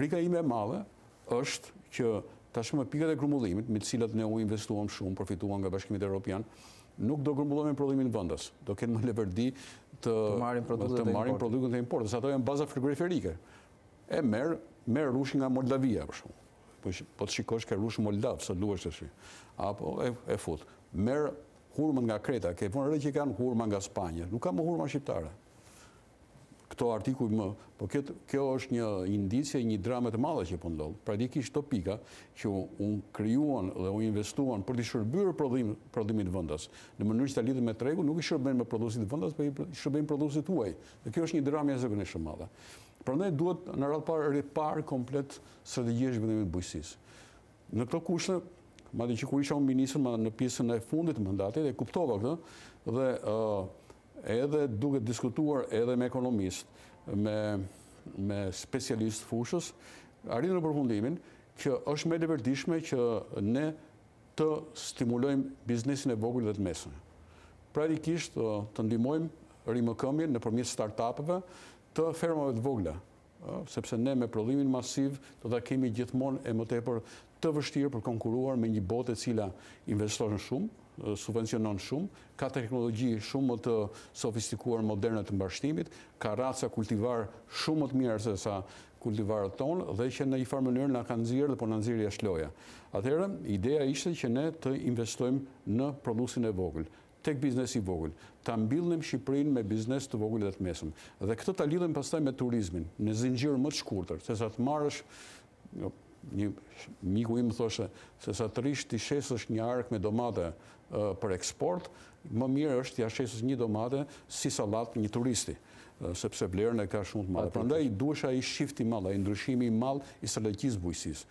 Frika ime e madhe është që tashmë pikat e grumbullimit, me të cilat ne u investuam shumë, përfituam nga Bashkimi Evropian, nuk do grumbullojnë prodhimin vendas. Do kenë më leverdi të marrin produktet e importit, se ato janë baza frigoriferike. E merr, merr rrushin nga Moldavia, për shembull. Po që, po të shikosh ke rrush moldav, s'të duhesh të shi. Apo, e, e fut. Merr hurmën nga Kreta, ke vënë re që kanë hurma nga Spanja. Nuk ka më hurma shqiptare. këto artikuj më, po këtë, kjo është një indicie, një drame të madhe që po ndodh. Praktikisht këto pika që u krijuan dhe u investuan për të shërbyer prodhim, prodhimit vendas, në mënyrë që ta lidhim me tregun, nuk i shërbejnë më prodhuesit vendas, po i shërbejnë prodhuesit të huaj. Dhe kjo është një dramë jashtëzakonisht e madhe. Prandaj duhet në radhë të parë riparë komplet strategjia e zhvillimit të bujqësisë. Në këto kushte, madje që kur isha unë ministër në pjesën e fundit të mandatit e kuptova këtë dhe ë uh, Edhe duke diskutuar edhe me ekonomistë, me me specialistë të fushës, arritëm në përfundimin që është më e leverdishme që ne të stimulojmë biznesin e vogël dhe të mesëm. Praktikisht të ndihmojmë rimëkëmbjen nëpërmjet startup-eve të fermave të vogla, sepse ne me prodhimin masiv do ta kemi gjithmonë e më tepër të vështirë për të konkuruar me një botë e cila investon shumë, subvencionon shumë, ka teknologji shumë më të sofistikuar moderne të mbarështimit, ka raca kultivar shumë më të mira se sa kultivarët tanë dhe që në një farë mënyrë na ka nxjerrë dhe po na nxjerr jashtë loja. Atëherë, ideja ishte që ne të investojmë në prodhuesin e vogël, tek biznesi i vogël, ta mbillnim Shqipërinë me biznes të vogël dhe të mesëm dhe këtë ta lidhim pastaj me turizmin, në zinxhir më të shkurtër, sesa të marrësh, një miku im më thoshte, sesa të rrish t'i shesësh një arkë me domate për eksport, më mirë është t'ia shesësh një domate si sallatë një turisti, sepse vlerën e ka shumë të madhe. Prandaj duhej ai shift i madh, ai ndryshimi i madh i strategjisë së bujqësisë.